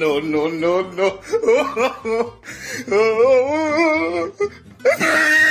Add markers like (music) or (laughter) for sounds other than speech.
no, no, no, no. (laughs)